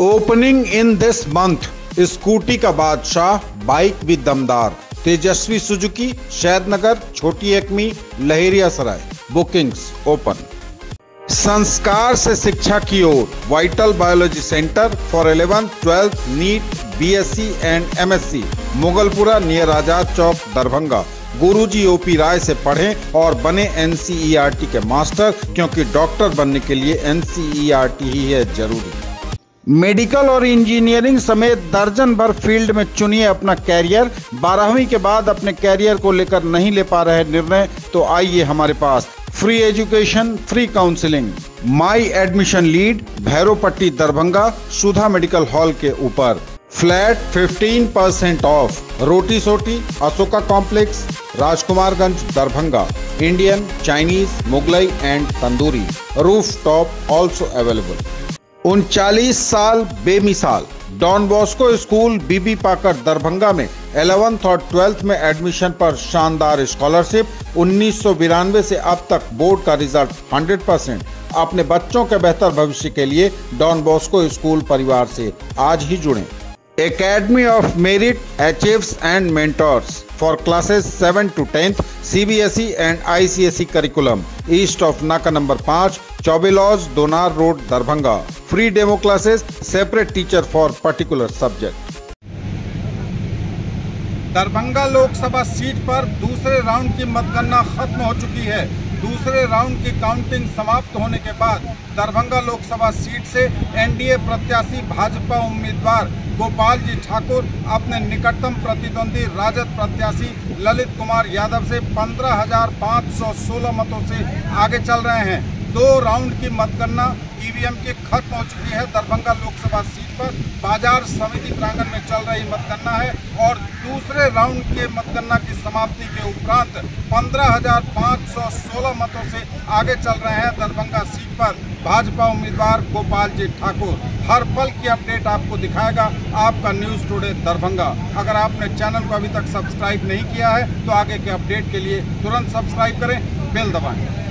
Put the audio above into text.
Opening in this month scooty का बादशाह bike भी दमदार तेजस्वी Suzuki Shahad Nagar Chhoti Ekmi Laheria Sarai bookings open संस्कार से शिक्षा की ओर vital biology centre for 11th, 12th, NEET BSc and MSc Mughalpura near Azad Chowk Darbhanga Guruji OP Rai से पढ़ें और बने एनसीईआरटी के मास्टर क्योंकि डॉक्टर बनने के लिए एनसीईआरटी ही है ज़रूरी मेडिकल और इंजीनियरिंग समेत दर्जन भर फ़ील्ड में चुनिए अपना कैरियर। बारहवीं के बाद अपने कैरियर को लेकर नहीं ले पा रहे निर्णय तो आइए हमारे पास। Free education, free counselling. My admission lead, Bhairopatti Darbhanga, Sudha medical hall के ऊपर। Flat 15 percent off Roti Soti, Ashoka complex, Rajkumarganj, Darbhanga. Indian, Chinese, Mughlai and tandoori. Roof top also available. उनचालीस साल बेमिसाल। डॉन बॉस्को स्कूल बीबी पाकर दरभंगा में eleventh और twelfth में admission पर शानदार स्कॉलरशिप, उन्नीस से अब तक बोर्ड का रिज़ल्ट 100 परसेंट। अपने बच्चों के बेहतर भविष्य के लिए डॉन बॉस्को स्कूल परिवार से आज ही जुड़ें। Academy of merit Achieves and Mentors for classes 7 to 10th CBSE and ICSE curriculum east of Naka number 5 Chobilos Donar Road Darbhanga free demo classes separate teacher for particular subject Darbhanga Lok Sabha seat पर दूसरे round की मतगणना खत्म हो चुकी है दूसरे round की काउंटिंग समाप्त होने के बाद दरभंगा लोकसभा सीट से एनडीए प्रत्याशी भाजपा उम्मीदवार गोपाल जी ठाकुर अपने निकटतम प्रतिद्वंदी राजद प्रत्याशी ललित कुमार यादव से 15,516 मतों से आगे चल रहे हैं। दो राउंड की मतगणना ईवीएम के खत्म हो चुकी है। दरभंगा लोकसभा सीट पर बाज़ार समिति प्रांगण में चल रही मतगणना है और दूसरे राउंड के मतगणना की समाप्ति के उपरांत 15,516 मतों से आगे चल रहे हैं दरभंगा सीट पर भाजपा उम्मीदवार गोपाल जी ठाकुर। हर पल की अपडेट आपको दिखाएगा आपका न्यूज़ टुडे दरभंगा। अगर आपने चैनल को अभी तक सब्सक्राइब नहीं किया है तो आगे के अपडेट के लिए तुरंत सब्सक्राइब करें बेल दबाएँ।